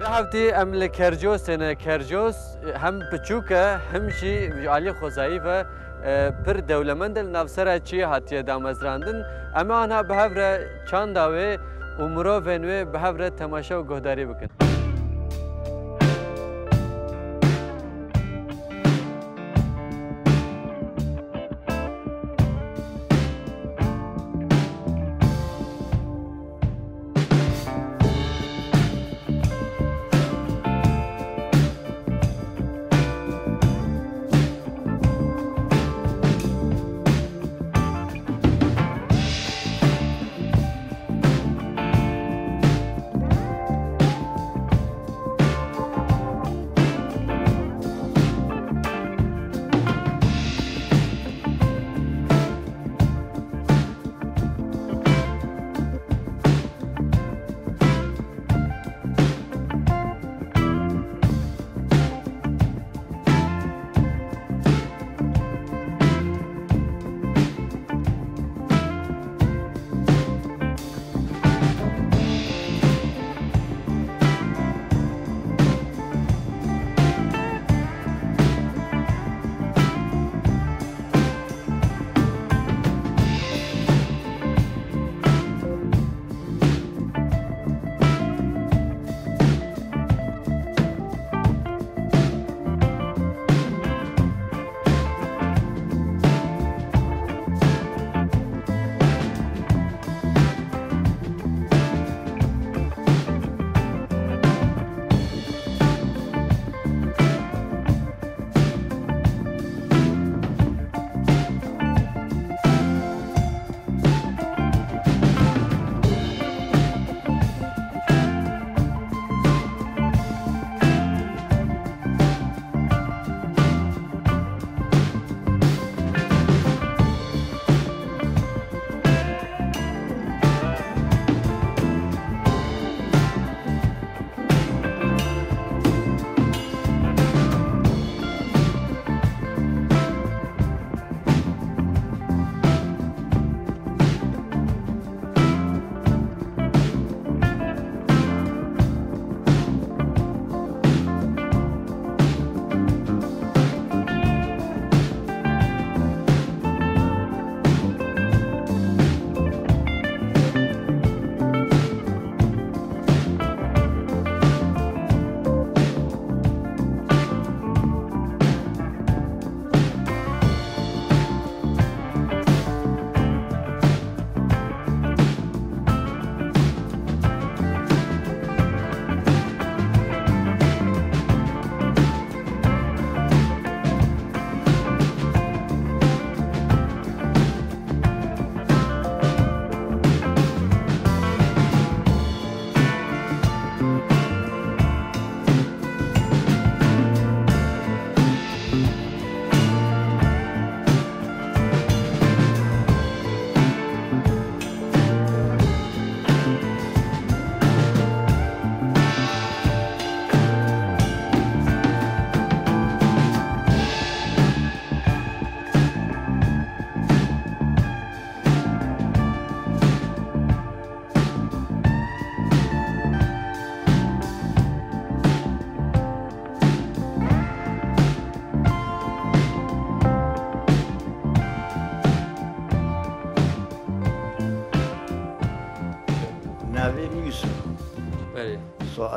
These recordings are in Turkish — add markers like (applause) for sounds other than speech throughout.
هفته ام لکرجوس نه کرجوس هم پچوکه هم شی علی خوزایی و پر دولمند نفسره چی هاتیه دامزراندن اما آنها به هفره چند داوه امرو ونوه به هفره تماشا و گهداری بکن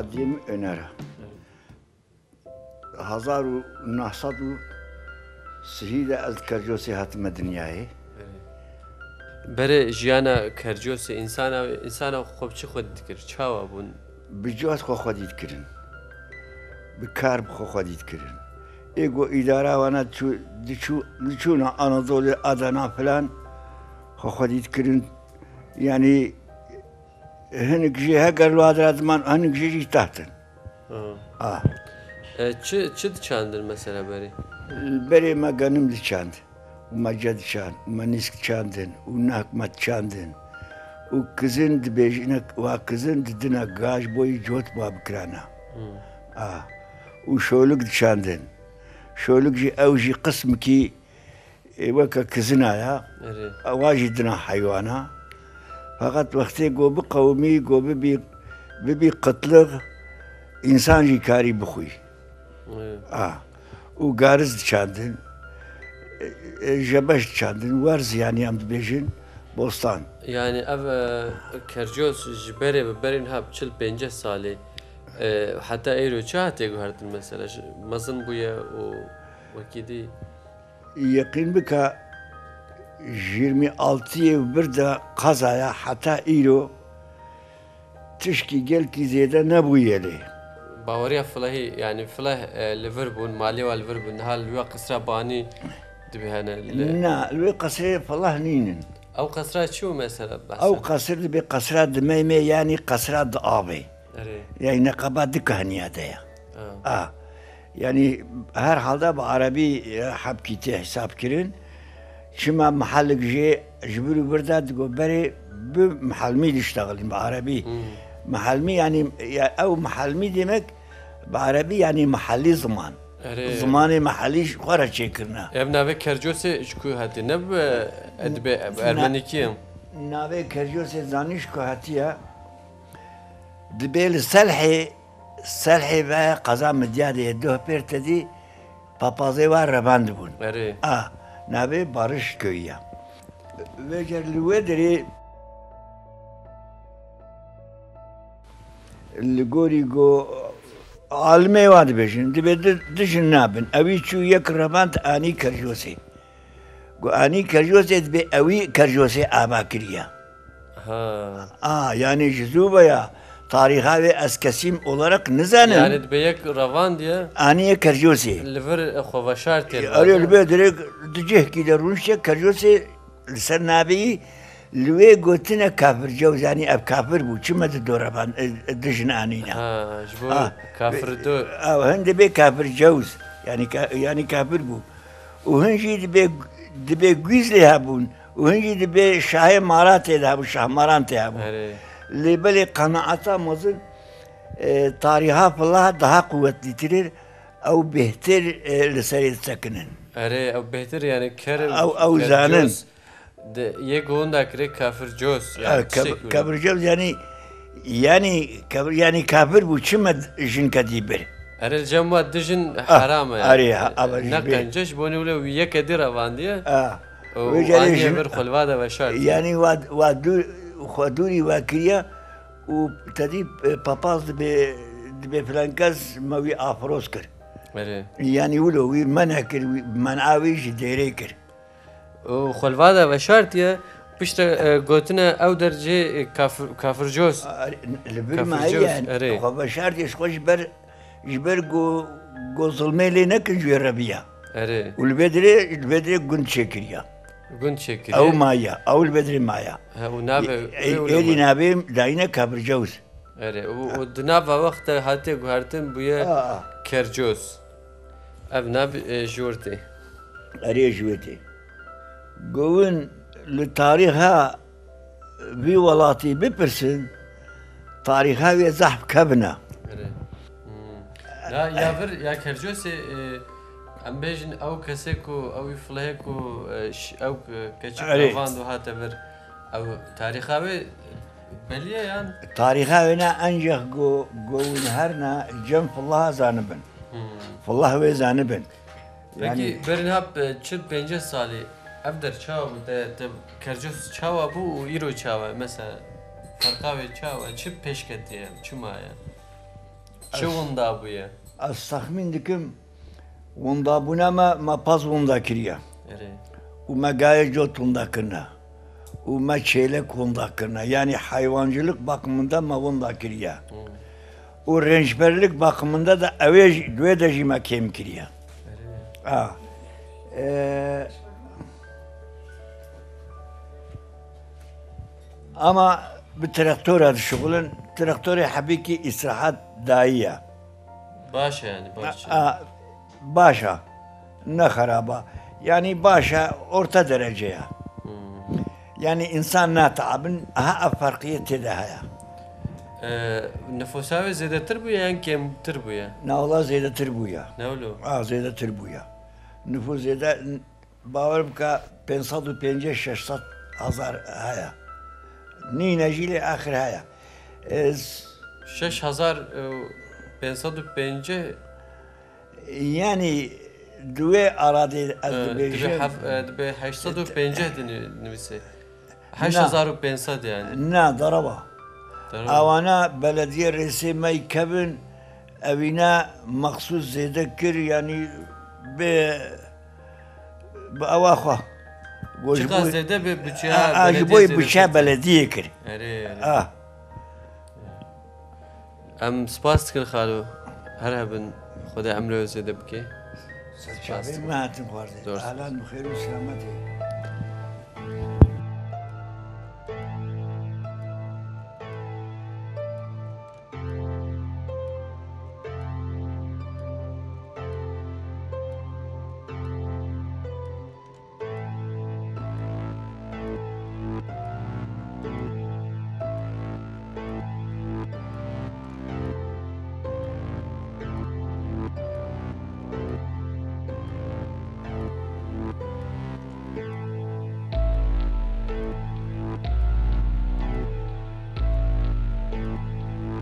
Adem Öner. Hazar u nahsat u sihide ez kercosi hatime dünyayı. Bere jiyana kercosi insana insana xobçi xod dikir. Çava bun. Bicuat xo xod dikirin. Bikar xo xod dikirin. Ego idara vana çu diçu diçuna Anadolu Adana falan xo xod dikirin. Yani هنگجی هەگەر وادراتمان هەنگژیری تاتن چ چاندن مەسەرە بەری بەرێ مەگەنم دیچاند ومەجە دیچان ومە نیسک چاندن و ناکمەت چاندن و کزن دبێژینە وا کزن ددنە گاش بۆی جۆت با بکرانە و شۆلک دیچاندن شۆلکژی ئەوژی قسمکی وەکە کزنایە ئەواژی واجدنا حیوانە Fakat vakti gobi kavmi, gobi bir ve bir kıtlık insan jikari bıxuy. Evet. Ah. O gariz çandın. E, e, Jebeş çandın. Varz yani am bejin bostan. Yani ev kerjos jibere ve berin hap çil pence sali. E, hatta eyro çahate guhardın mesela. Mazın bu ya o vakidi. Yakin bika 26 bir de kazaya heta îro tişkî gelkî zêde nebûye lê. baweriya filehî yani fileh e, li vir bûn malê wa li vir bûn hal wê qisra banî dibihene li Na, qesrê felah nînin. ew qesra çi û mesela Ew qesir dibe qesra dimeyme yani di avê. Erê Yani neqaba dike heniya de ya. Ah. Yani her halde bu Arabi hapkite hesap kirin. شما محلك جي جبروا برداد تقول بري بمحلمي تشتغلي بعربي محلمي يعني او محلمي ديمك بعربي يعني محلي زمان زمانی محلیش خوره چکرنا اب ناوه کرجوس چکو هاتی نه به ادب ارمنیکی هم ناوه کرجوس زانیش کو هاتیه دبیل سلحی سلحی به قضا مدیاری دوه پرتدی پاپازی وار ربند بون آه qeza midyadê duh pêr tedî papazê wa revan dibûn. Erê Ah, navê Barış köyü ye. Vê cer li wê derê li gorî got alimê wa dibêjin dibê di- dijin nabin evî çû yek revand anî Kercosê. Got anî Kercosê dibê ewî Kercosê ava kiriye. ha Aa yani Jizuba'ya tariha ve eskesim olarak nizanin. yani dibê yek revan diye Aniye Kercosê. li vir xweveşar tê Arıyor lübe direk diceh ki de runşe Kercosê li ser nabî li wê gotine kafir cewz yani ev kafir bû çime di doraban dijin anîne. ha ji bo Ah, kafir du Ew hin dibe kafir cewz yani ka- yani kafir bû. û hin jî dibe dibe güz lê hebûn û hin jî dibe Lebeli kanaata mazın e, tariha falan daha kuvvetlidir. Ev behter e, liseri sakının. Erê ew bêhtir yani ker Ew- ew zanin. de yek gonda kire kafir jos yani wî. Kabircev yani yani kabir yani kafir bu çime jin kadibir. Erê cem wa dijin heram e erê, ha, ama ji ne bê- qenceş bonê wile wî yek edî revan diye Ah. Ve jin vir xulva de veşar yani va va xwedûnî we kiriye û tedî papaz dibe dibe filankez me wî afroz kir. Yanî wilo wî men kir men avî ji dêrê kir. û xwelvada veşartiye piştre gotine ew dercê kafircoz veşartiye xwe ji ber ji ber got zilmê lê nekin ji rebiya. Û li bedirê li bedirê gund çêkiriya. Gund Ew çekiriye maya, ew li vê dirê maya. ha û navê Êdî navê dayîne kabir cewz. Erê û û di nava wexta hatiye guhertin bûye Aa. kercos ev nav jûrtê Erê ji wê tê. Govin li tariha vî welatî bipirsin, tariha wê zehf kebine. Erê ya ya vir ya kercosê em bêjin ew kesê ku ew wî filehê ku ew keçik Erê. revan û hate vir ew tarîxa wê beliye yan Tariha wê ne ancak go govin her ne cem fillaha zanibin. Wenda kiriye. Erê û me gayê cot wenda kirine. û me çêlek wenda kirine. Yani hayvancılık bakımında me wenda kiriye. û rênjberlik bakımında da jî duê de kêm kiriye. erê Ah. Ee, ama bir traktöre dişigulin, traktörü habiki istirahat daiye. baş yani baş Başa. Ne haraba. Yani başa orta dereceye. Hmm. Yani insan ne tabın ha farkiyeti de haya. Ee, Nüfusa ve zedetir bu ya, en kemtir bu ya. Ne ola zedetir bu ya. Ne olu? Ha zedetir bu ya. Nüfus zede, bavarım ka 550-600 hazar haya. Ninecili ahir haya. Ee, 6000 550 yani دوێ ئارادی نا دەڕەوە ئەوانە بەلەدیە ڕێسێ مای کەبن ئەوینا مەخصوص زێدە کرد ینی بێ بە ئەواخوا بۆی بچا بەلەدیە کرد ئەم سپاس کرد خاو هەر هەبن خدا امروز زده بکه؟ سر چابه مهتم خورده الان خیر و سلامتی.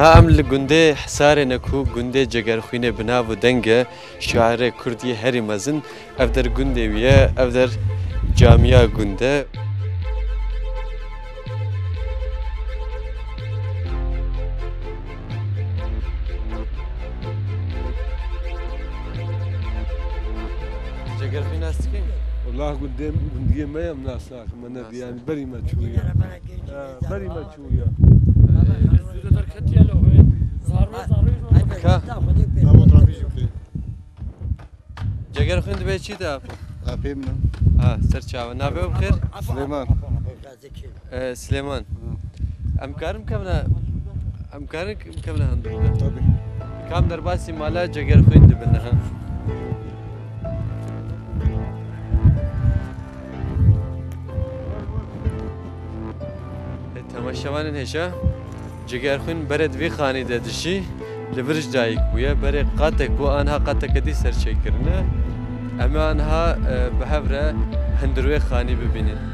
Niha em li gundê Hisarê ne ku gundê Cegerxwînê bi nav û denge şairê Kurdî herî mezin ev der gundê wî ye ev der camiya gunde Cegerxwîn hast ki? والله قدام قدام ما يمنع ساق من نبي يعني بري ما تشويا آه، بري ما تشويا Ka Cegerxwîn dibe çi de Apê min Ha ser çawa navê bi xêr Süleyman. Ee, Süleyman. Em karim kemne em karim kemne handu. Tabii. Kam derbasi mala cegerxwîn dibin ha. Temaşevanên heşa جگر خون برد وی خانی ده دشی لیورج جای کوه برې قت کو ان ها قت ک دي سر به هر هندروی خانی بهبیننه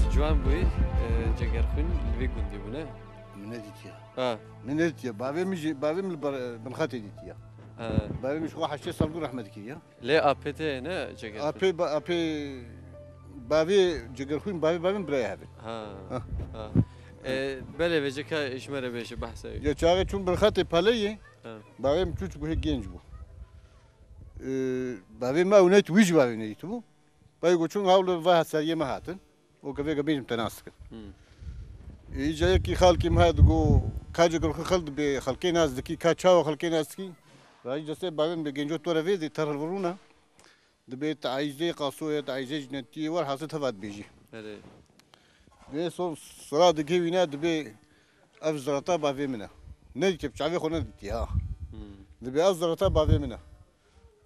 dema ku tu ciwan bûyî e, cegerxwîn li vê gundî bûne. Min nedîtiye. Ha. Min nedîtiye. Bavê min jî bavê min li ber- binxetê dîtiye. ha. Bavê min ji xwe heştê sal bû rehmet kiriye. Lê APT ne cegerxwîn? Apê ba- apê bavê cigerxwîn bavê bavê min biraya hebe. Ha. Ha. Ha. E, belê vêceka îşmere bêje behsa wî. Ya çaxê çûn binxetê peleyê Ha. bavê min çû bû hê genç bû. وكذلك بيجي متناسق يجي كي خالكي مهاد جو كاجك الخلد بخلكي ناس دكي كاتشاو خلكي ناس كي رايج جسي بعدين بجنجو تورا فيدي ترى الورونا دبيت عايزي قاسوية عايزي جنتي والحاصل تفاد بيجي دي سو صرا دكي وينا دبي افزرتا بافي منا نجي بشعبي خونا دتي ها دبي افزرتا بافي منا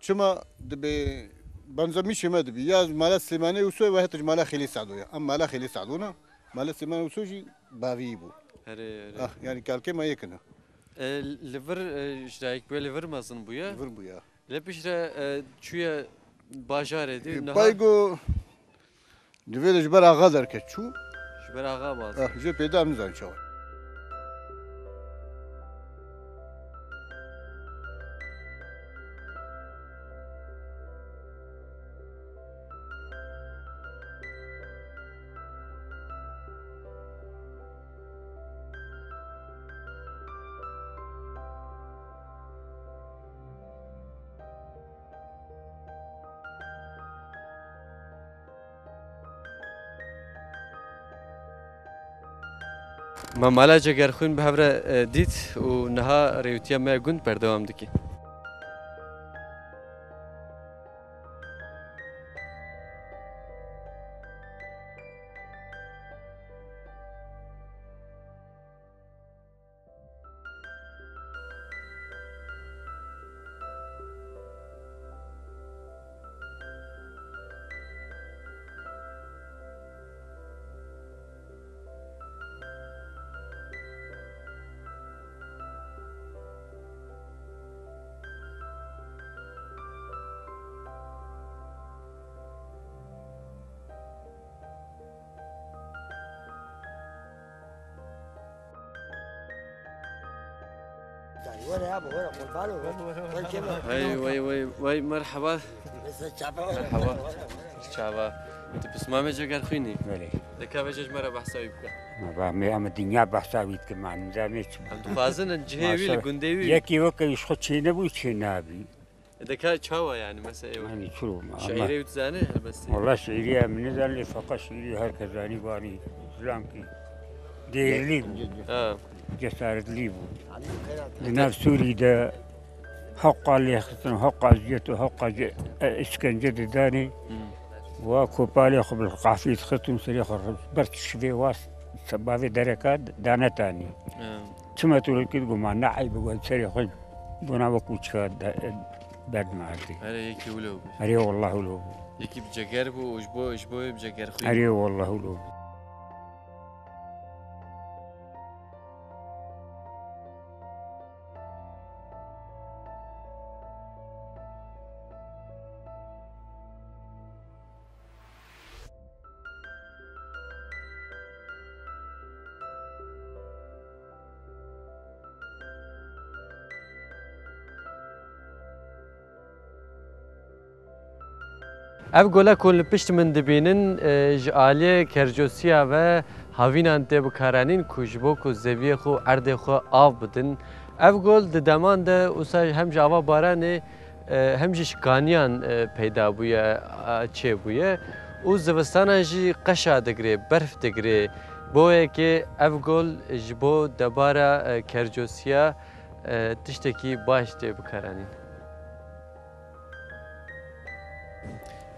شما دبي بنزميش ما دبي يا مالا سليماني وسوي واحد مالا خلي سعدويا أما مالا خلي سعدونا مالا سليماني وسوي باغيبو هري هري آه يعني كالكي ما يكنا لفر جدايك بي لفر مازن بويا لفر بويا لبشرا چويا باجار دي بايغو دويلج برا غدر كتشو جبر آغا باز. جي بيدا مزان شوي ما مالا جگر خون به هفره دیت و نها ریوتیا ما گند بردوام دکی مرحبا چاوا انت بسمامه جگر خوینی بله دکاوه جج مرا بحثاوی بکن با می ام دنیا بحثاوی که معنی زامی چی ام تو فازن جهوی لگندوی یکی وکه ایش خود چی نبوی چی نابی دکا چاوا یعنی مثلا ایو یعنی چلو ما شعیری بتزانه البستی والله شعیری ام نزان لی فقط شعیری هر کزانی باری اسلام کی دیر لی بود جسارت لی بود لناف سوری ده هقا اللي خطن هقا جيت هقا جد داني. واكو بالي خب القافي خطن سري خرب برت شبي واس سبابي دركات دانا تاني. آه. ثم لك كده ما نعي بقول سري خب بنا وكوتش بعد ما عرفتي هري يكي ولو. هري والله ولو. يكي بجاكر بو اشبو وجبو بجاكر خويا. هري والله ولو. Ev gola ku li pişt min dibînin e, ji aliyê kerjosiya ve havînan tê bikaranîn ku ji bo ku zeviyê xwe erdê xwe av bidin. Ev gol di deman de wisa hem ji ava baranê e, hem jî şikaniyan e, peyda bûye a, çêbûye û zivistanan jî qeşa digire, berf digire. Boyekê ev gol ji bo debara kerjosiya tiştekî baş tê bikaranîn.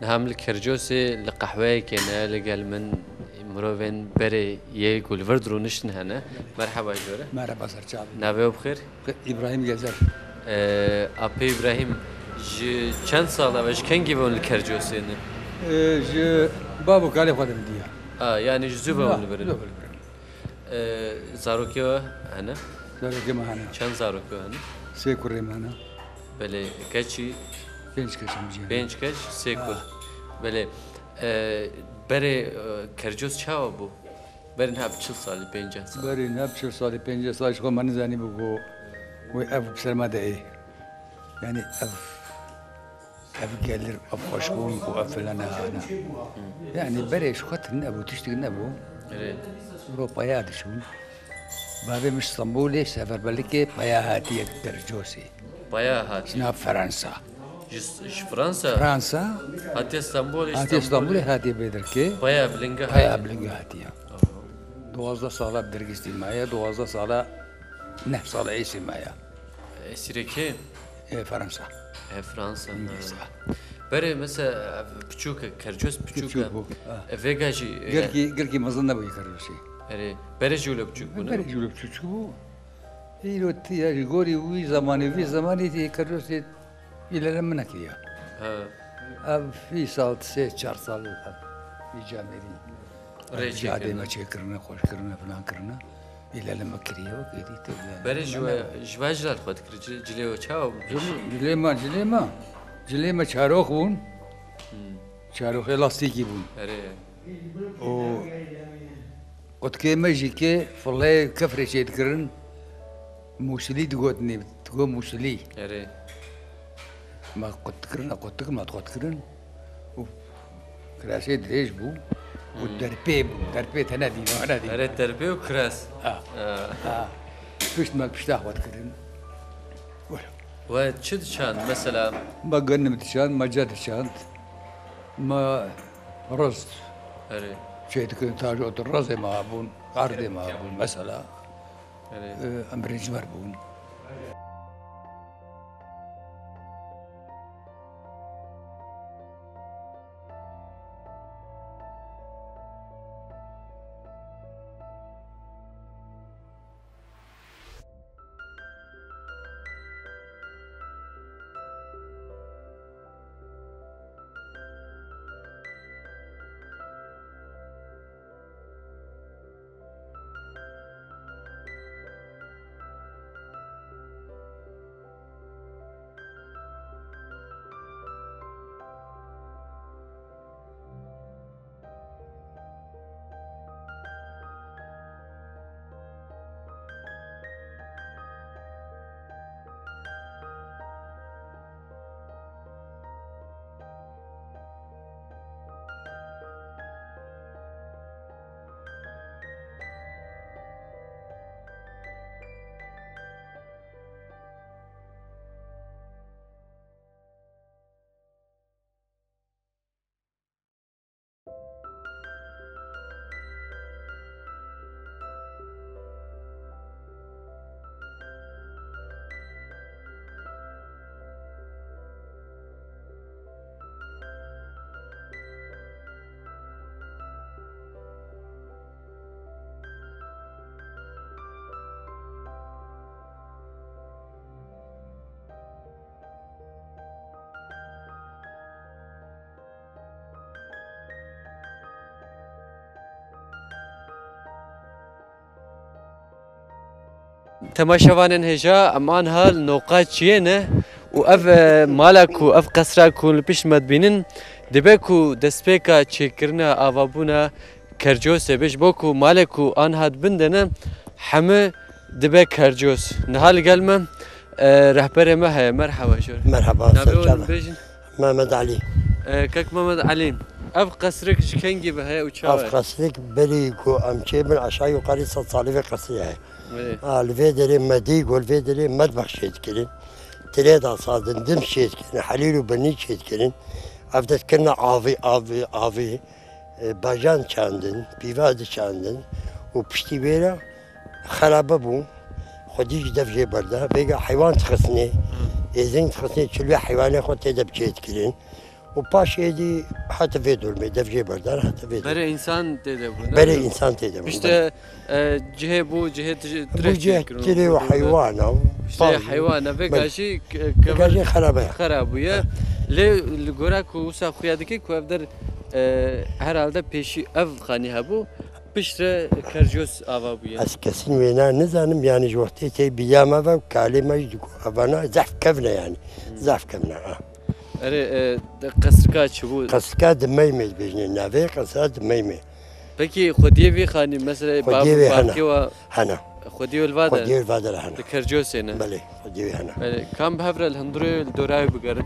نعم الكرجوسي لقحوي كنا لقال من مروفين بري يقول فردرو نشن هنا مرحبا جورا Merhaba Serçe abi. نابه بخير İbrahim Gezer. أه أبي إبراهيم جي چند سالة وش كان جيبون الكرجوسي هنا Ee, ji babu kale xwadim diye. آه يعني جزوبة لا، ون برن لا، أه زاروكيو هنا Zarokê me hene. چند زاروكيو هنا Sê kurê me hene. بله پنج کش جیان پنج کش سه کرد بله برای کرجوس چه بو؟ برای نه چه سالی پنج سال برای نه چه سالی پنجه سالش خو من زنی بگو و اف بسر مده ای یعنی اف اف گلر اف خوشبون و اف لانه آن. یعنی برش خطر نبو نه بو. رو پیادشون بابی مش استنبولی سفر بلکه پیاهاتی یک درجوسی پیاهاتی نه فرانسه paya hatiye dercosê. بايا هات Nav Fransa. جس إيش فرنسا Fransa هاتي اسطنبول hatiye İstanbulê hatiye bêdirkê. بايا بلنجا Paya هاي bilgi hatiye. Duwazda sala dergistî maya, duwazda sala ne sala êsî maya. سيركي E, Fransa. هي فرنسا İngilizce. بري مثلا بتشوكا كرجوس بتشوكا بتشوك، آه. فيجاجي Gerki gerki mazın ne bu yıkarışı. أره بري جولا بتشوك Ben jülüp çuçuk bu. İlo tiya gori uy zamanı vi zamanı diye yıkarışı ئیلەرە منەکریە فی ساڵ سێ چهار ساڵ ئیجامێری ڕێجیادەی مەچێکردنە خۆشکردنە فلانکردە ئیلە لەمە کریەوە گەری ژواژات خۆت جلێەوە چاوە؟ جلێمە جلێمە جلێمە چارۆخ بوون. چارۆخی لاستێکی بوون. قوتکێ مەژیکێ فڵێ کەفرێکێتکردن مووسلی دگوتنی تگۆ مووسلی ما قلت كرنا قلت ما تقول كرن كراسي دريج بو والدربي بو دربي تنادي تنادي erê terbê û kiras. اه اه فيش ما بشتاق وات كرن We çi diçand mesela ما قلنا متشان ما جات شانت ما رز erê شيء تكون تاج الرز ما بون قرد ما بون مثلا erê امريج مربون تماشوانن هجا أمان هال نوقات شينه و اف مالك و اف قصرا كون لپش مد بینن دبکو دسپیکا چیکرنا آوابونا کرجوس بش بوكو مالك و آن هاد بندنه همه دبک نهال قلمه رهبر ما هي مرحبا شور مرحبا محمد علي كك محمد علي اف قصرك شكنجي بها وشاور اف قصرك بريكو امشي من عشاي وقالي صالي في قصيه الفيدري مديق والفيدري مذبح شيت كرين تريد أصادن دم شيت كرين حليل وبني شيت كرين عبدت كنا عافي عافي عافي باجان چاندن بیواد چاندن و پشتی بیرا خرابه بو خودیش دفجه برده بگه حیوان تخصنه ایزین تخصنه چلوی حیوان خود تیده بچید کرین وباش يدي حتى في دولمي دفجي بردا حتى في دولمي Bere insan dede bu. ne? بري انسان تدب İşte e, cihe bu cihe بوجه تري وحيوانه İşte hayvana ve gaji gaji خرابه خرابوye le li gora ku usa xuyadiki ku evder e, herhalde peşi ev khani habu pişre kerjos ava bu ya. از كسين وينا نزانم يعني جوقتي تي بياما و كلمة يجيكو أبانا زحف كفنا يعني زحف كفنا آه. Ere e, kasırka çubu. قصكا دميمي بيجني نافي قصكا دميمي Peki xudiye vi khani mesela babu Xudiye vi hana. baki ve هنا xudiye vel vada. خدير فادر هنا De kerjos ne. بلي خدير هنا Böyle kam havrel handuru doray bugarın.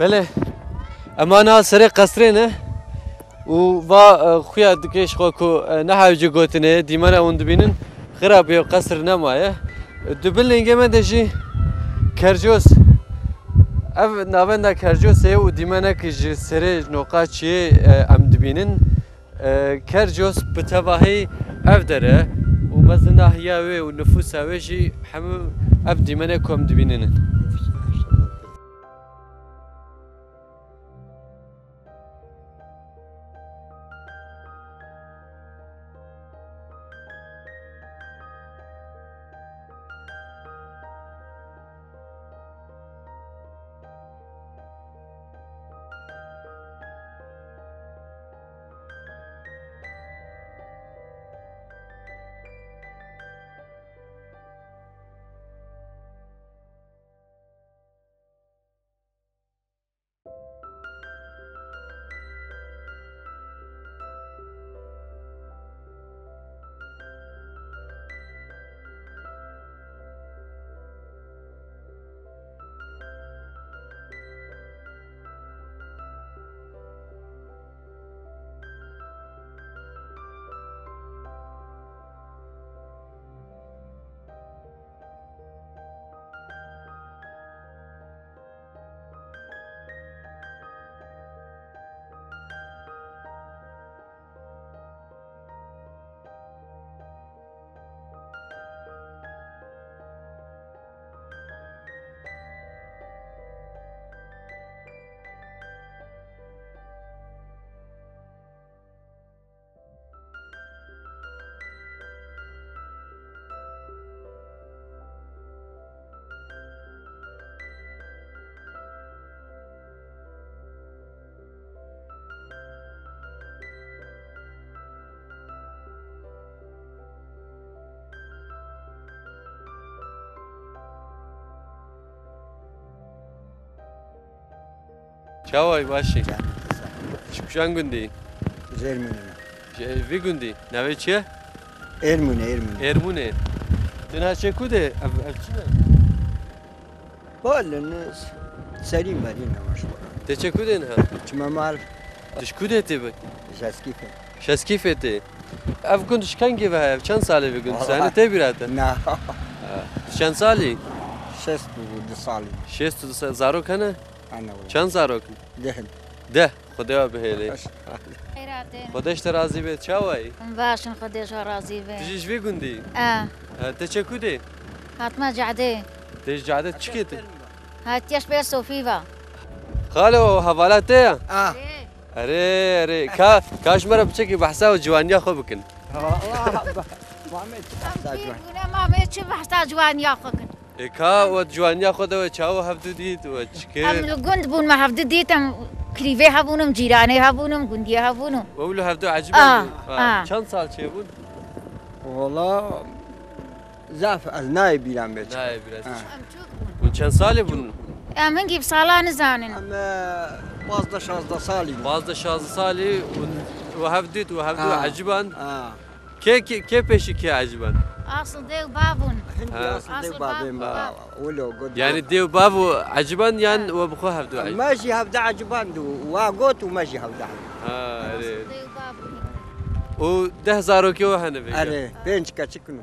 بله اما انا سري قصرينه و va خویا دکش خو کو نه حوجه گوتنه دیمانه اون دبینن خراب یو قصر نمایه دبل لنگه دجی کرجوس ev navenda kerjos e û dîmenek ji serê noqa çiyê em dibînin kerjos bi tevahî ev dere û mezin nahiya wê û nüfusa wê jî hemû ev dîmenek ku em dibîninin. Çavay başı. Şükran gündi. Zermine. Vi gündi. Neve çiye? Ermine, Ermine. Ermune. Dina çekude. Ev ev çine. Balın Selim Medine maş. Te çekude ne? Çima mal Dişkude te bak. jaskife. Şeskif te. Ev günd şkan gibi ev. Çand sali günd. Vallahi. Sene te birate. Na. Çand sali? Şest bu de sali. Şest zarok hene? Ana. Çand zarok? دهن. ده؟ خدا بهلی خودش راضی بیت چه وای؟ باشن خودش راضی بیت تجیش بی گندی؟ آه. آه، تا چه کودی؟ حتما جعده. تجیش جعده چکیت؟ هات هاتیش بیر صوفیوا. خالو حوالات ته؟ آه. آه. اره اره. کا کاش مرا بچه که بحثا و جوانیا خوب کن آه، محمد چه بحثا جوانیا خوب کا و جوانی خود و چاو هفت دید و چکه ام گند بون ما هفت دیدم کریوه بونم جیرانه ها هبونم گندیه بونم. و اولو هفت عجب چند سال چه بود والا زاف از نای بیرم بیچ نای بیرم و چند سالی بون؟ من گیب سالا نزانن ام بازده شازده سالی بازده شازده سالی و هفت دید و هفت عجبان آه. کی کی کی peşi ki عجبان اصل ديو بابون Hindi Ha. asıl Asıl de babim bab- ba. Ulo god. يعني ديو بابو عجبان يعني وبخو هفدو عجبان ماشي هبدا عجباندو واقوت وماشي هبدا. اه اري ديو بابون و ده زاروكي وهنا بيجا Are penç kaçıkını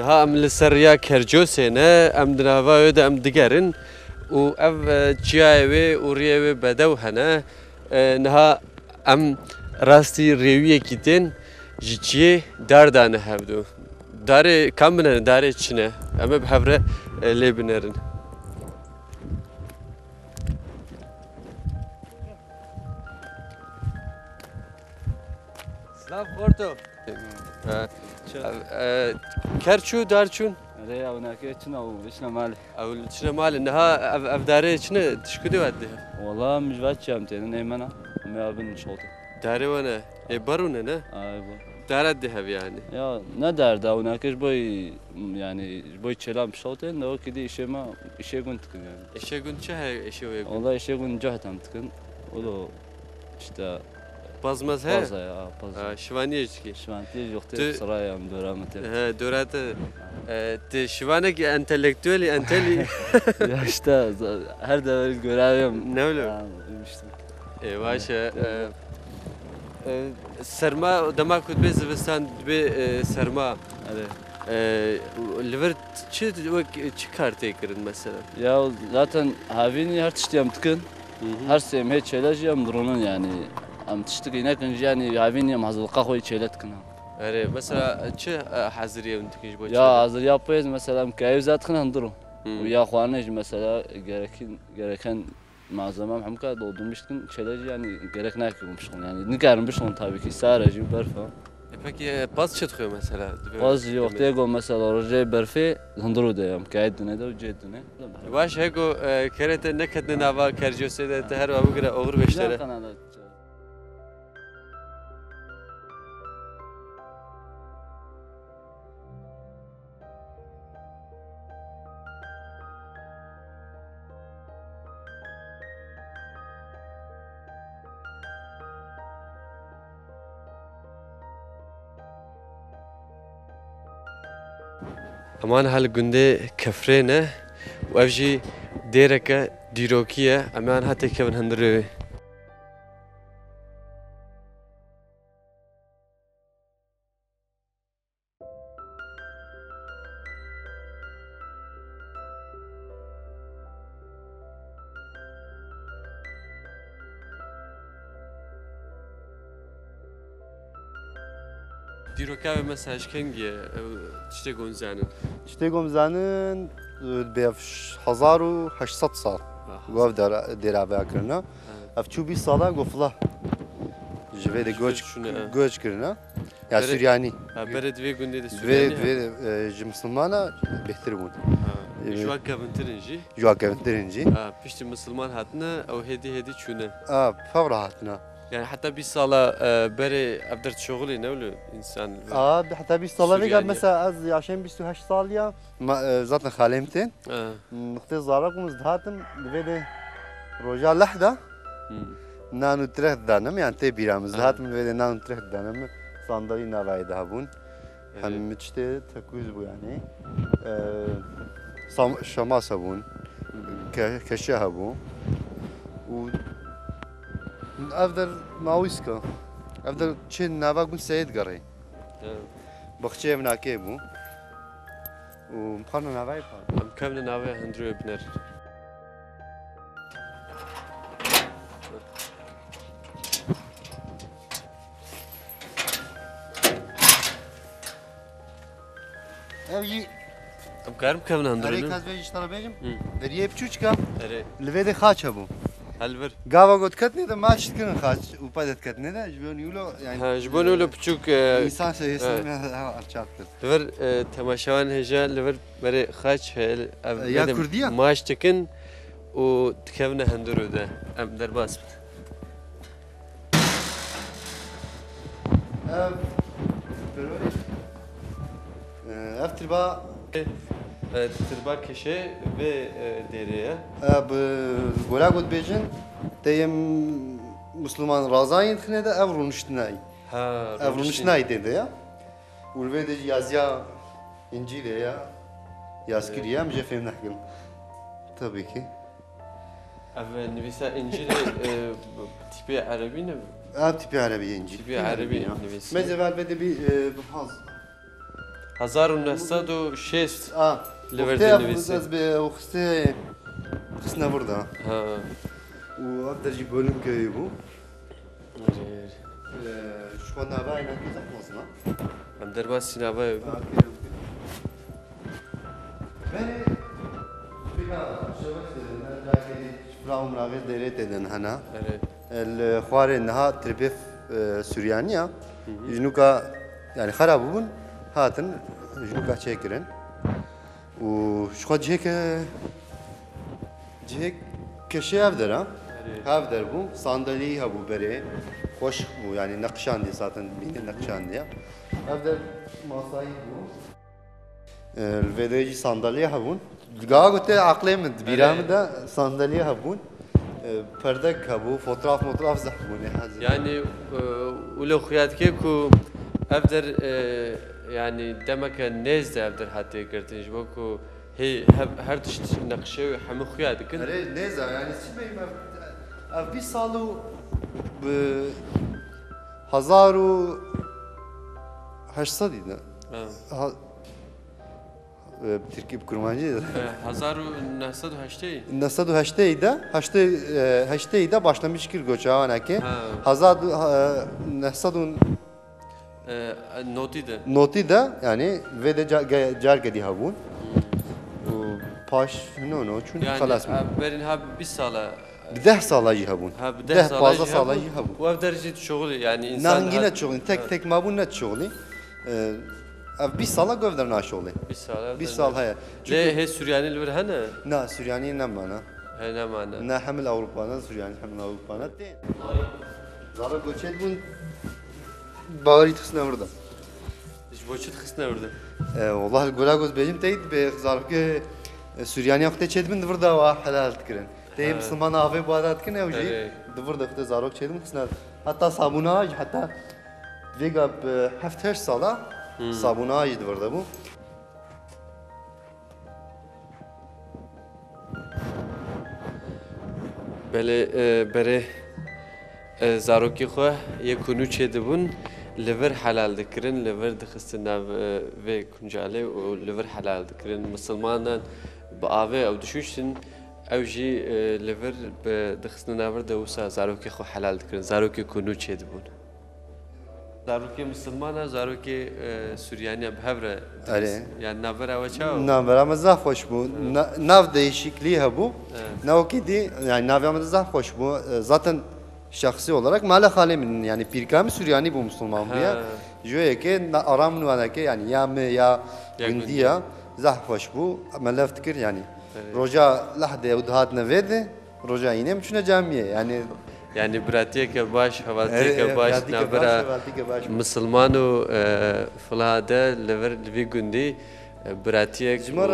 Niha em li ser ya Kercosê ne em di nava wê de em digerin û ev e çiyayê wê û riyê wê bedew hene niha em rastî rêwiyekî tên ji çiyê derdane hevdû. Darê kam bine darê çi ne? Em ê bi hev e, lê binerin. کرچو دارچون ريا هناك شنو وشنا مالي او شنو مال انها اف داري شنو تشكدي ودي والله مش باتش امتين نيمنا ما ابن شوطي داري وانا يبرون انا ايوه دار الذهب يعني يا ندار دا هناك ايش بوي يعني ايش بوي تشلام شوطين لو كدي شيء ما شيء كنت يعني ايش يقول شو ايش هو يقول والله شيء كنت جهت امتكن ولو işte Bazmaz he? Baza ya, baza. Ha, şivaniyecki. Şivaniyec yok diye sırayam döramet yaptı. He, dörate. De şivanek entelektüeli, enteli. (laughs) ya işte, her devir görevim. Ne öyle? İşte. Eyvah şey. Serma, demek ki biz zivistan bir e, serma. Evet. Liver çi çi kartı kirin mesela? Ya zaten havini her tiştiyam tıkın. Her sevim hiç şeyler yiyem drone'un yani. Am tiştik inekin yani havini yam hazırlığa koy şeyler tıkın. اري مثلا شو حازريه وانت كيش بوجه Ya hazır yapıyız mesela mkayev zaten handırın. Ya kuanej mesela gereken gereken malzemem hamka doldurmuştun şeyler yani gerek ne yapıyormuşsun yani ne gelmişsin tabii ki sadece berfa. Peki baz çıtıyor mesela. Az yok diye go mesela oraya berfi handırı diyem kayıt ne de ucet ne. Baş hego kerete ne kadar nava kerjose de her vabu gira oğur beşlere. ئەمان هەل گوندێ کەفرێنە و ئەف ژی دێرەکە دیرۆکیە ئەمان هەتێک کەون هەندروێ an hate kevin hundirê wê. Dîroka ve mesela kengiye tiştê gon zanin. شتێ گۆم زانن بێ 1800 ساڵ گۆڤ دێرابیاکردە ئەف چوو بی ساڵا گۆفڵە ژێ دە گۆچ گۆچکردە یا Bere- سوریانی Bere divê gundê de دوێ Süryaniye. ji مسلمانە بهتر bûn Ji wek kevintirin jî. جوواکەترنجی Ha, Piştî Müslüman hatine ew hêdî hêdî çûne. فەڕ هاتنە Yani hatta bir sala e, beri evder çoğulu ne oluyor insan? حتا بی ساڵە Süryaniye. لەگەر مەسا ئەس یاشێن 28 ساڵیا زاتن خالێم تێن Ha. نقطێ زارەکم هاتم دوێ دێ ڕۆژا لەحدا hmm. نان و ترێت دانم یان تێ بیرامز آه. هاتم وێ نان و ترێت دانم ساندەی ناوایی دابوون Evet. هەم شتێ تەکوز بوو یانێ شەماسە بوون کەشە هەبوو و ئەف دەر ماویسکە ئەف دەر چێ ناوا بوون سید گەڕێ Evet. بەخچێ ناکێ بوو و خانە ناوای پار Em kevne nave hindru biner. ئەو یی Em karim kevne هەرێ hindru. کەس بێژی شتەڕە بێژم م. دەریە بچوچکە Ere. لەوێ دێ خاچە بوو Helver. گاوا گوتکەتنێ دە ماچتکردن خاچ و پەدەتکەتنێ دە ژبێن یولۆ Ha, ji bo öyle küçük e, ئینسان Evet. ئەرچات کرد Liver e, temaşavan heja liver beri xaç hel Ya Kurdiya? maaş tekin o kevne hindru de em derbas. ئەف تربا Tırba keşe ve e, dereye. گۆرا گوت بێژن دەیەم مسلمان ڕازایین خنێدە ئەو ڕونشتنایی Ha. ئەv ڕونشتنایی دێدەیە وێ دەژ یازیا ئنجیلەیە یاسکریە مژە فێم نەکەم تەبێکی Ev nivisa İncil e, tipi Arabi ne? ئەم تیپی عربی ئنجی Tipi Arabi nivisa. مەزەوات بێ دەبی بحاز Hazar u nesad u şest. Liver ez nivisa. bê xistê xistne burada Ha. û ev derjî bölüm kevî bû şixwe navayê nekî zexwazna Em derbas sinava. براو مراغێ دەرێت دێدن هەنا Ere. خوارێ نەها تربێ سوریانە ژنوکە ینی خراپ بوون هاتن ژنوکە چێکردن و شخوا جێکە جێک کەشێ ئەف دەرە هاف دەربوو ساندەلی هەبوو بەرێ خۆش بوو ینی نەقشاندی ساتن بینێ نەقشاندیە ئەف دەر ماسایی بوو الڤێدەیەکی ساندەلیە هەبوون گا گوتێ عقلێ من بیرامە دا ساندەلیە هەبوون پەردەک هەبوو فۆتراف مۆتراف زەحبوونێ حەز Yani e, ulu xuyat ke ku evder e, yani demek ki nezde evder hatta girtin ji bo ku hey her tişt nakşe ve hemi xuyat dikin. Erê nêza yani çi beyim ev ev bî sal û bi hezar û heştsedî de Ha. Tirkî bi Kurmancî de E, Hazar u nesad u heştey. nesed û heşteyî de heştê heşteyî de başlamış kir goçawanekê Ha. hezar nesed û E, Notî de. notî de yani vê de cargedî hebûn û paş no no çûn Yani xelas bûn. e, berin ha bir sala. Bir deh sala bazda jî sala hebûn. jî hebûn. Bu evder jî şoğul yani insan. Nangî hat- net şoğlî, tek tek mabû net şoğlî. Ev 20 sala gövder naşoğlî. Bir sala. 20 sal heye. Le he Süryani liver hene. Na Süryani ne mana? He ne mana. Ne hemil Avrupa'na, Süryani hemil Avrupa'na. Zara göçet bun باوری تخس نبرده اش بوچت خس نبرده والله الگولا گوز بیجم تید به خزارو که سوریانی وقتی چید من دورده و حلالت کرن تیم مسلمان آفه بادات کن اوجی دورده وقتی زارو چید من خس نبرده حتی سابونا حتی دیگه هفت هشت ساله سابونا دورده بو بله بره زاروکی خو یک کنو چه دبون لور حلال دکرن لور دخستن ناو و کنجاله و لور حلال دکرن مسلمانان با آوه او دشوشتن او جی لور به دخستن ناور دوسا زاروکی خو حلال دکرن زاروکی کنو چه دبون زاروکی مسلمان زاروکی سوریانی به هفره آره. yani navber ava çav ناو مزه خوش بو ناو değişikliği هبو ناو ki di yani nav مزه خوش bu zaten şahsi olarak Malek Halem'in yani Pirkami Süryani bu Müslüman bu ya. Jöye ki aram nuanake yani ya me ya Ya gündiya zah hoş bu melef tikir yani. Roja lahde udhat nevede roja yine müşüne camiye yani yani biratiye ke baş havatiye ke baş biratiye ke baş, navbera havatiye ke baş. Müslüman o filade lever livi gündi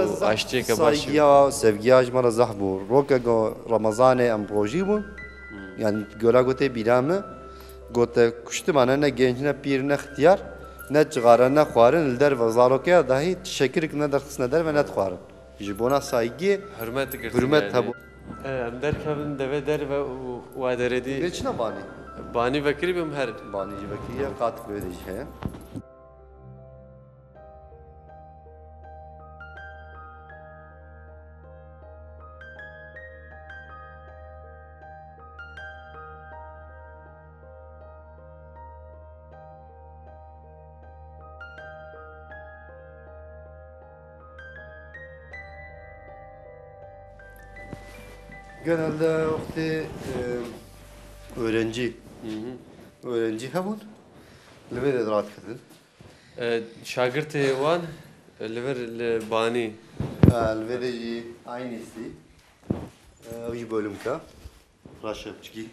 zah aşçıya ke baş saygıya, sevgiya jmara zah bu. Roka go Ramazane em roji bu. Yani göra gote biramı gote kuştu bana ne genç ne pir ne ihtiyar ne cigara ne xwarin der ve zarokya dahi şekirik ne der kısne der ve ne xwarin. Ji bona saygı hürmet hürmet tabu. Em derkevin deve der ve wa deredi Geçine bani. bani vekiri bim her Bani ji vekiye katık böyle Genelde vakti e, öğrenci öğrenci kadın. şagirt wan lever li bani Leve de ji aynısı. Avcı bölüm ka. Raşepçki.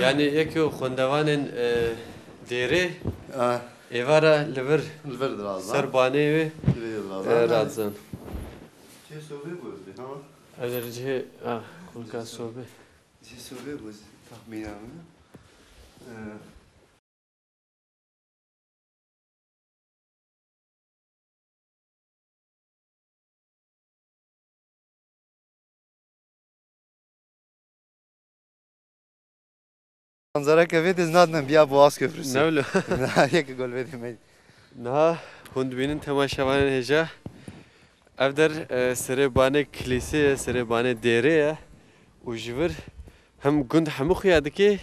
yani yekyo xwendevanên dêrê êvara lever Leve de razı. ser banê wê Leve de razı. razan Çe sobe bu ha? Eger cihê ah kulka sobe Çe sobe bu tahminamı. Manzara kevê de znadnem biya Boğaz Köprüsü. Nevlo. (laughs) Yek gol vereyim. Niha hûn dibînin temaşevanên hêja ev der serê banê dêrê ye û ji vir hem gund hemû xuya dike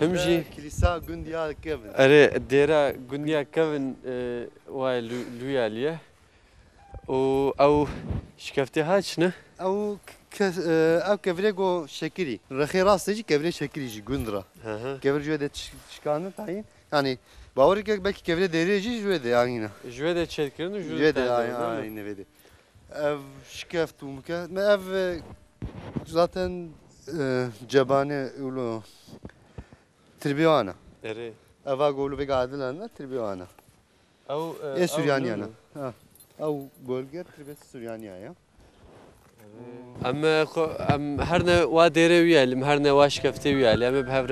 hem jî Kilisa Gündiya Kevin. erê dêra gundiya kevin wayê lûya liye û ew şikeftê haç ne Ew ew kevrê go şekilî. Rexê rastê jî kevrê şekilî jî gundra. Kevrê jî de çıkanı tayîn. Yani bawerê belki kevrê derê jî jî de ayna. ji wê de çêtkirin û ji Jê de vê de. Ev şikeft û mike. Me ev e, zaten e, cebane ulo Tribyana. erê Eva golu ve gadilana Tribyana. ew E Süryaniyana. Ha. Ev bölge Tribes Süryaniya ya. em xwe- em her ne wa dêrê wî ye lim her ne wa şikeftê wî ye em ê bi hev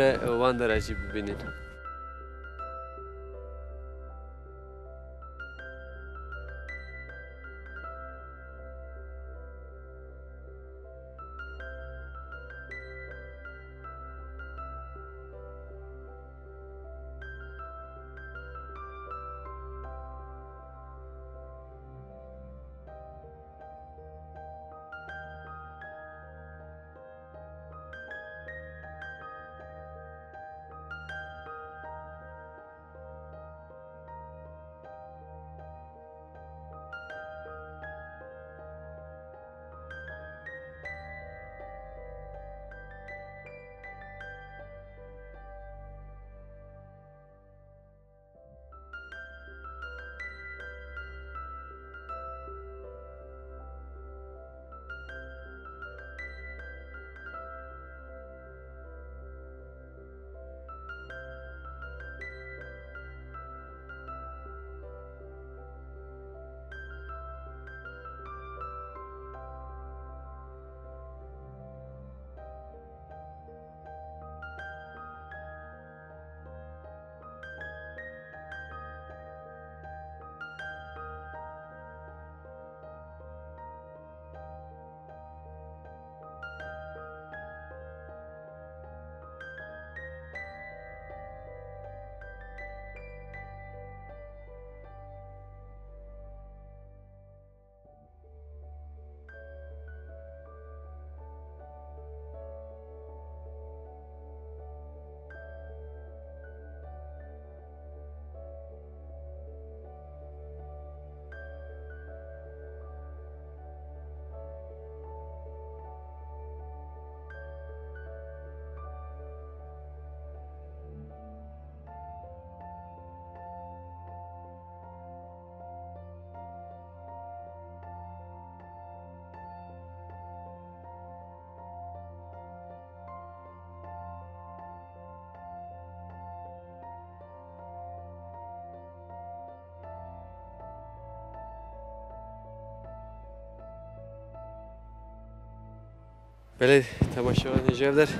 Belə tamaşaçılar evlər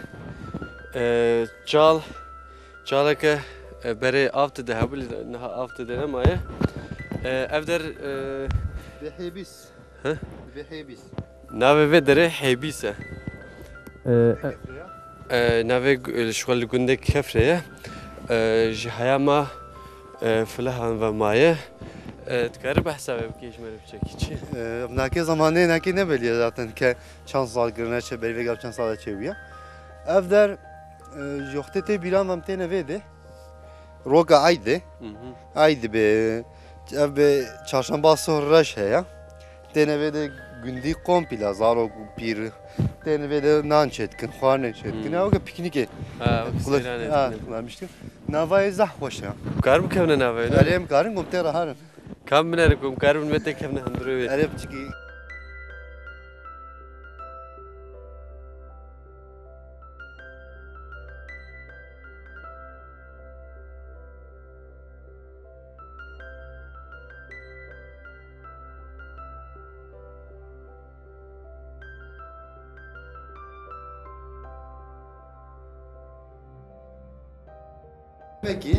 çal çalaka e, bəri avtı da həbil nəha avtı da nəmaya. Evlər e, Vehebis. Hə? Vehebis. Nave vedere hebise. E, nave şual gündek kefreye. Jihayama filahan ve maye. حیبیسه ناوه شغل گنده کفره جهایا ما فلهان و مایه تکار بحثا بکیش مرا بچکی چی؟ ناکی زمانه ناکی نبلیه zaten که چند سال گرنه چه بری وگاب چند سال چه بیا اف در جوخته تی بیرام هم تی نویده روگا aydı aydı be ev be çarşamba sonra şey ya tene ve de gündi komple zaro pir tene ve de nan çetkin xarne çetkin ya o piknike Ha, Kulaş, seyran ha, etkin. kullanmıştım. Navayı zah hoş ya. Kar mı kevne nave? Kam mı nere kum kar mı mete kevne handırıyor? Alem çıkı. Peki,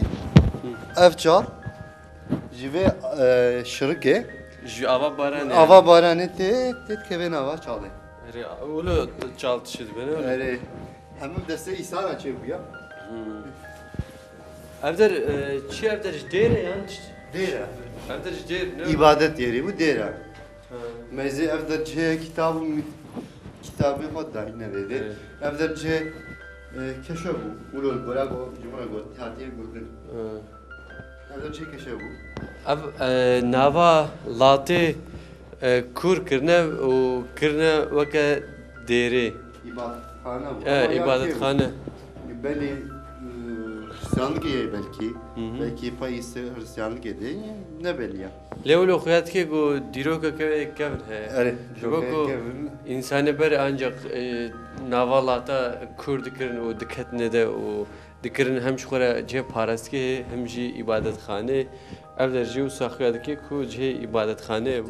evçal, jive e, şırıke, Ju ava baran ya. ava baranı te, te kevin ava çalı. Ere ulu çalt şid beni öyle. Yani hem deste İsa açıyor bu ya. Evder çi evder dere yan? Dera. Evder dere ne? İbadet yeri bu dera. Mezi evde ce kitabı kitabı hodda yine dedi. Evde ce keşe bu. Ulul gora go, cumhur go, tiyatiye gurdun. Bu. Ev nava latê kur kirine û kirine weke dêrê. İbadethane bu. E, Ama ibadethane. Beli e, Hristiyanlık ye belki. Belki payısı Hristiyanlık yedi. Ne belli ya. Lê wilo xuyatike ku dîroka kevê kevin heye. Evet. Ji bo ku însanê ber ancak e, nava lata kur dikirin û diketine de û dikirin hem şu kara cih parastki hem jî ibadetxane. Ev der jî saxiya dike ku cih ibadetxane ev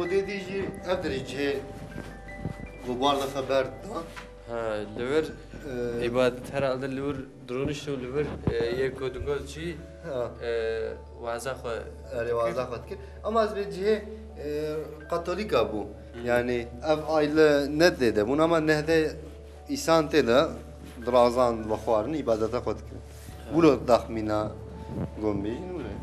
odê dî jî ev derê cih gubar da feber da. Ha li vir ee, ibadet herhalde li vir durunuştu li vir e, yek kodugoz jî e, waza xwe ee, erê waza xwe dikir. Ama ez bê cihê e, katolika bû hmm. yani ev aile nedê de bûn ama nehde îsan tê de درازان و خوارن عبادت خود کرد. ولو دخمینا گم بیجین ولی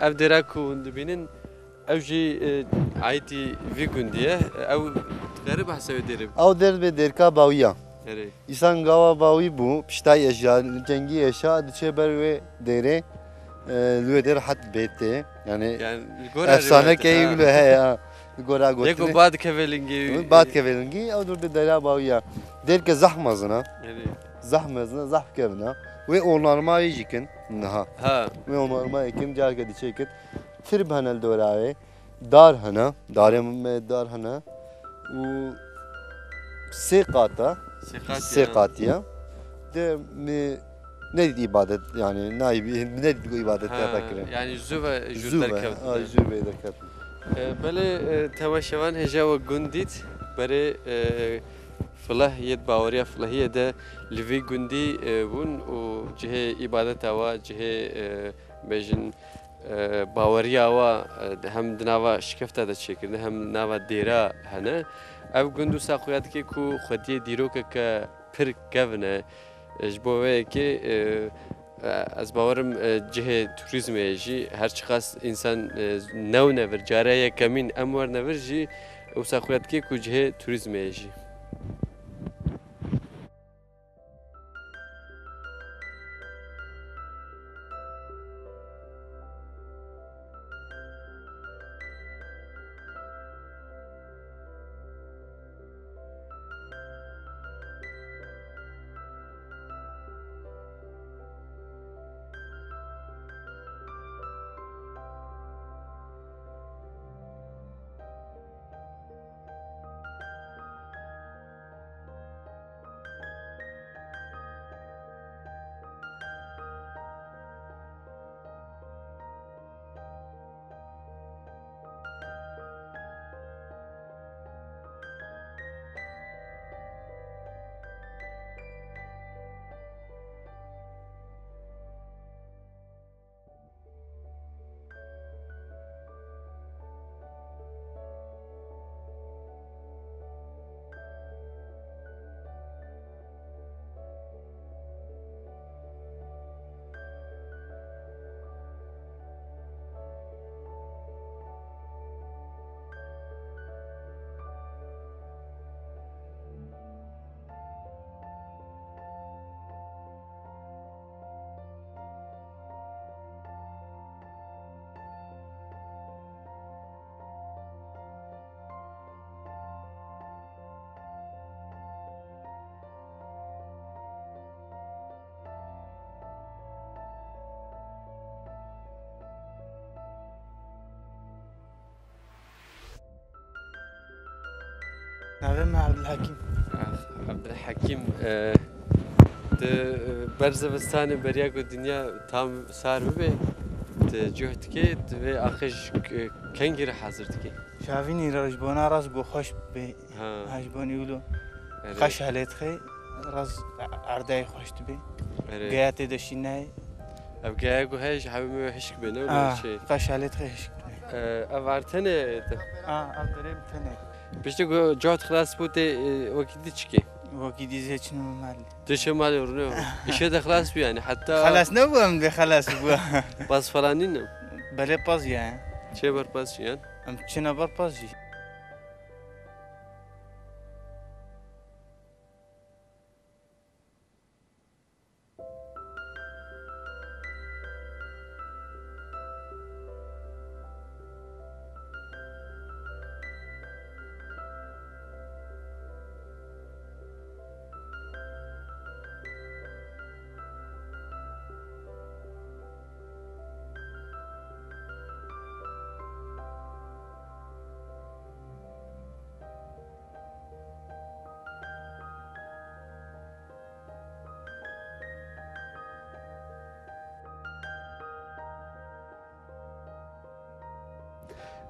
ev direk kun dibinin ev jî e, ayeti vî gundiye ev dikare behsevê derê Ew derbê derka bawiya İnsan gava bawî bû pişta eşya cengî eşya diçe ber wê derê e, der hat bêtê yani efsanekeyî lê heye gora gotinê Yeko bad kevelingî bad kevelingî ew durdê dera bawiya derke zahm mezina zahm mezina zahm kevina wê ornarmayî jikin. नहा मैं उमर में एकम जा के दिछे के फिर भनल दोरावे दार हना दारे में दार हना वो सेकाता sekatiya. De mi ne dedi ibadet yani naibi ne dedi bu ibadet yapakire yani züve jüter kevdi züve der kevdi. Böyle e, tevaşevan hejav gundit böyle فلح یت باوریا فلحیه ده لوی گوندی بون و جهه عبادت آوا جهه بیجن باوریا آوا هم دناوا شکفته ده چکرده هم ناوا دیرا هنه اف گوندو ساقویات که کو خودی دیروکه که پر گونه جبوه که از باورم جهه توریزم جی هر چخص انسان نو نور جاره یکمین امور نور جی او ساقویات که کو جهه توریزم جی نغم عبد الحكيم د برزبستان بریا کو دنیا تام سر به د جهد کې د اخش کنګر حاضر کې شاوین راج بونه راز بو خوش به هجبان یولو اره. خوش حالت خی راز اردای خوش به اره. گیات دشی نه اب گیا کو هش حبیب هشک بنه ولا شی خوش حالت خی هشک pişte ku cihat xlas bu te vakiti çiki وكي دي زيت شنو مالي Dişe mal ürünü işe de xlas bu yani hatta خلاص نبغى مدي خلاص بو bas falan ne بلي باز يعني şey var bas yani ام تشنا بر بازي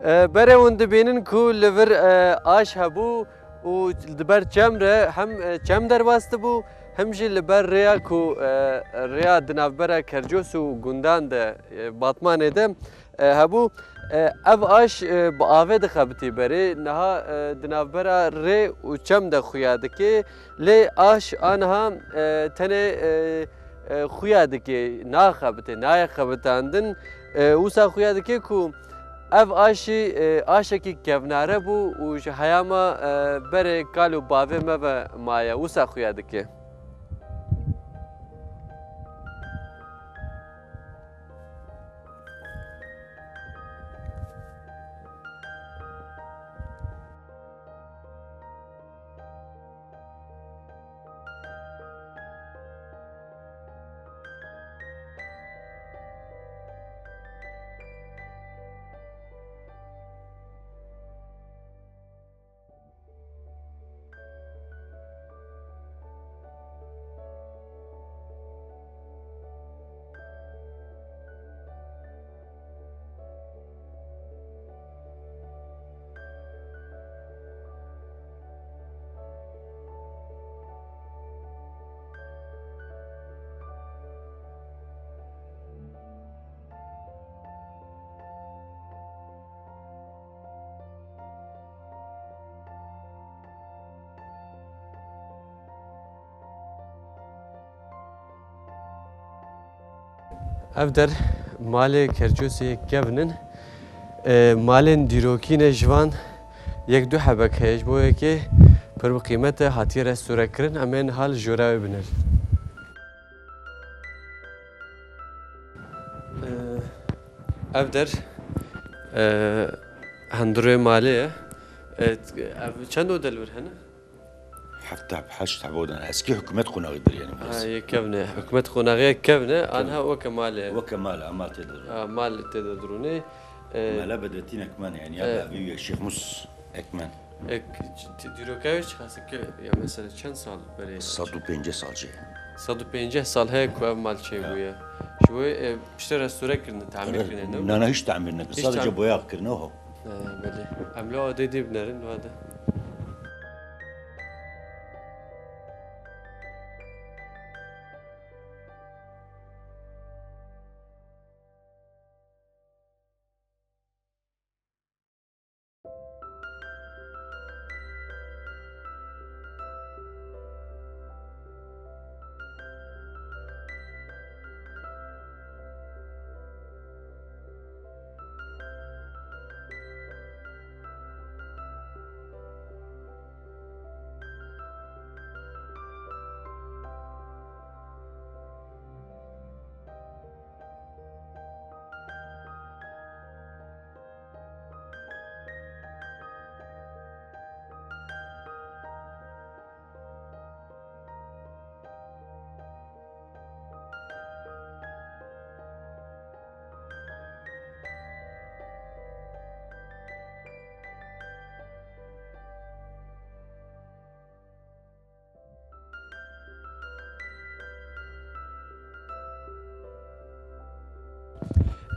بره اون دبینن کو لور آش هبو و دبر چم ره هم چم در واسطه بو هم جی لبر ریا کو ریا دنافبره کرجوس و گندان ده باتمانه ده هبو اف آش با آوه دخبتی بره نها دنافبره ری و چم ده خویاده که لی آش آنها تنه خویاده که نا خبته نای خبتاندن اوسا خویاده که که ev aşî aşekî kevnare bû û ji heyama berê kal û bavê me ve maye. Wisa xuya dike ev der malê kercosê kevnin malên dîrokîne ji van یەک دو حەبەک هەیەش بۆ یەکێ پر بە قیمەتە هاتی ڕێستورەکردن ئەمێن هەڵ ژۆراوی بنر ئەف دەر هەندڕێ مالەیە چەند ئەو دەلور هەنە؟ حتى بحشت عبودنا اسكي حكومات قناغي درياني بس هاي كفنة حكومة خناغية كفنة أنها وكمال وكمال ما تقدر آه مال تدروني ما لا بدرتين اكمان يعني ابا ابي الشيخ مس اكمان دیروکاویش خاصه که یا مثلا چند سال برای 150 سال جي 150 سال هيك و مال شيء بويا شوي بشتري رستوران كنا تعمير كنا لا انا هيش تعمير نك صار جابوا كرنوه بلي عملوها دي دي بنرن هذا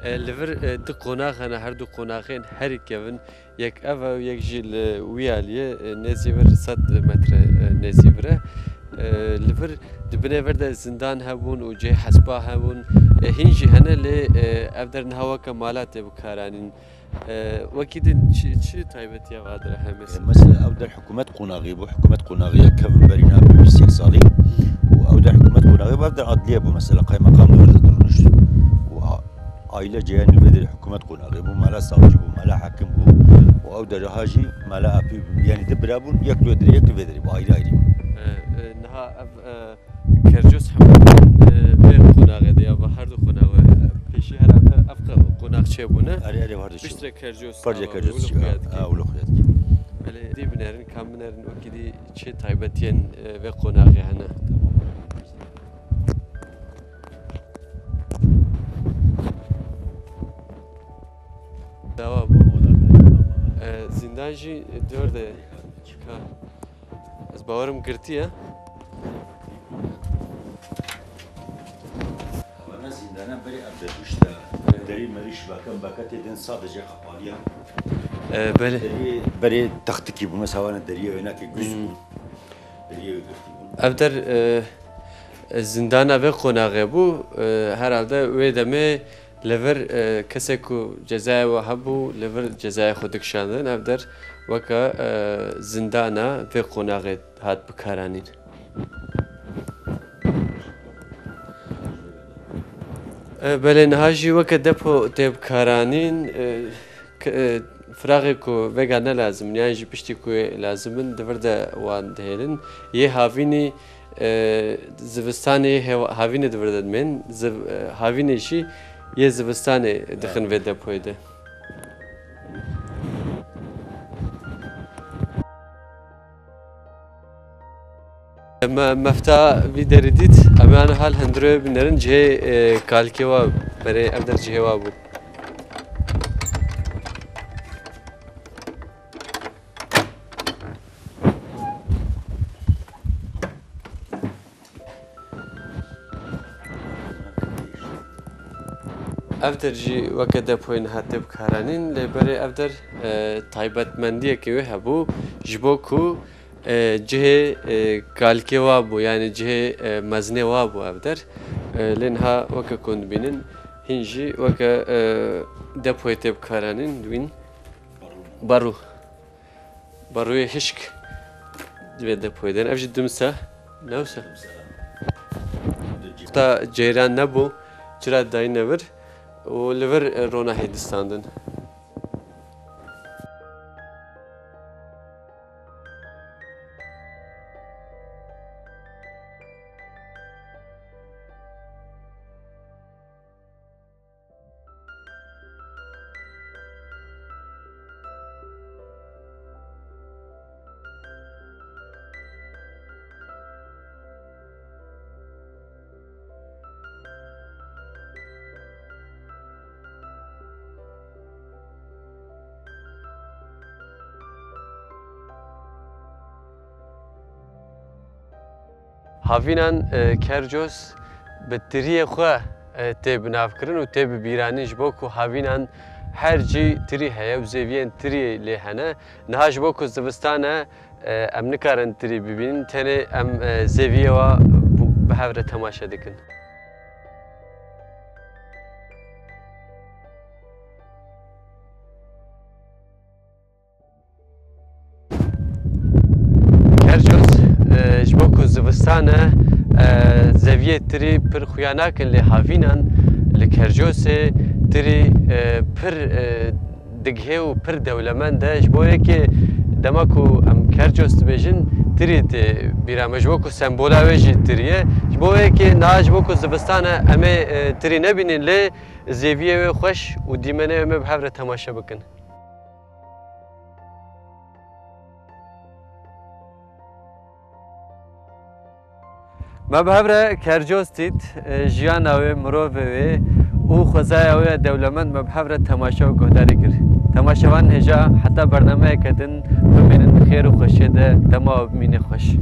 لەبەر دو قناغ أنا هر قۆناخەنە هەردوو قۆناخێن هەرکەون یەک ئەڤ یەک ژی لە ویالیە نێزیبر 100 متر نێزیبرە دبنا دبنێبەردە زندان هەبوون و جێ حەسپا هەبوون هینجی هەنە لێ ئەف دەرن هەواکە مالاتێ بکارانین. وكيد شي تايبت يا غادر حماس مثلا أو در حكومات قناغي بو حكومات قناغي كم برينا بسياسالي أو در حكومات قناغي بو در عدلية بو مثلا قائمه مقام ailece yani bedir hükümet konağı bu mala savcı bu mala hakim bu o ev derece mala api yani de brabun yek bedir yek bedir bu ayrı ayrı. Ee, e, Naha ev e, kerjus hamdan ve e, konağı diye ve her du konağı peşi her ev ev konağı şey bu ne? Ari ari vardı. Pişte kerjus. Parça kerjus. Avlu kuyat. Hele di binerin kam binerin o kidi çi taybetiyen ve konağı hana. Zindan jî dörde ka ez bawerim girtiye. Bana zindana beri abde düştü. Deri meriş bakın bakat edin sadece kapalıya. Ee, böyle Deri beri tahtı ki bu mesela deriye oynaki güz bu. Deriye ödürtü bu. ev der e, zindana ve konağı bu e, herhalde ve deme لەڤەر کەسێک و جەزایەوە هەبوو لەڤەر جەزای خۆدەکشاندن ئەفدەر وەکە زیندانە پێ قۆناغێت هات بکارانین. بەێ نهاژی وەکە دەپۆ تێبکارانین فراغێک و ڤێگان نەلازم نیانژی پشتی کوێ لازمن دەوردە وان دەهێنن یێ هاوینی زیوستانی هاوینە دەوردەمێن هاوینێکی وان دهلن یه هاوینی زوستانی هاوینی دورده من هاوینی شی یه زوستانی دخن و دپویده مفتا وی دریدیت اما انا حال هندرو بنرن جه کالکی ev der jî weke depoyên hatiye bikaranîn lêberê ev der e, taybetmendiyekê wê hebû ji bo ku e, cihê e, kalkê wa bû yanî cihê mezinê wa bû ev der lê niha weke ku dibînin hîn jî weke depoyê tê bikaranîn dibîn. Barû barûyê hişk divê depoyê den. Ev jî dimse newse. Qta ceyran nebû çira dayî nevir û li vir rona هاوینان کرجوس به تری خو تیب نافکرن و تیب بیرانیش با که هاوینان هر جی تری هیا و زیوین تری لیهنه نهاش با که زوستانه ام نکارن تری ببینین تنه ام زیویه و به هفره تماشا دکن دیگه تری پر خویانه کن لی حافینن لی کرجوسه تری پر دگه و پر دولمنده جبوره که دما کو ام کرجوست بیجن تری تی بیرامه جبو کو سمبولا ویجی تریه. جبوره که نا جبو کو زبستانه امه تری نبینین لی زیویه خوش و دیمنه امه بحفره تماشه بکن. ما به هر کرجوستید جیان او مروف و او خزای او دولمن ما به هر تماشا و گهداری کرد تماشاوان هجا حتی برنامه کدن ببینن خیر و خوشی ده دما و بمینه خوش